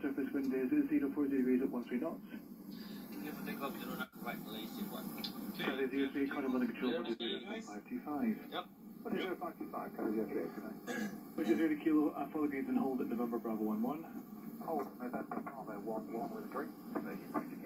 surface wind is 040 degrees at 13 knots. Clear for takeoff, zero nine right, Malaysia one. Charlie 03, calling on the control for 525. Yep. What is 525? Charlie 03 tonight. Which is 30 kilo, uh, follow gains and hold at November Bravo 11. Hold, November Bravo 1 1 with 3.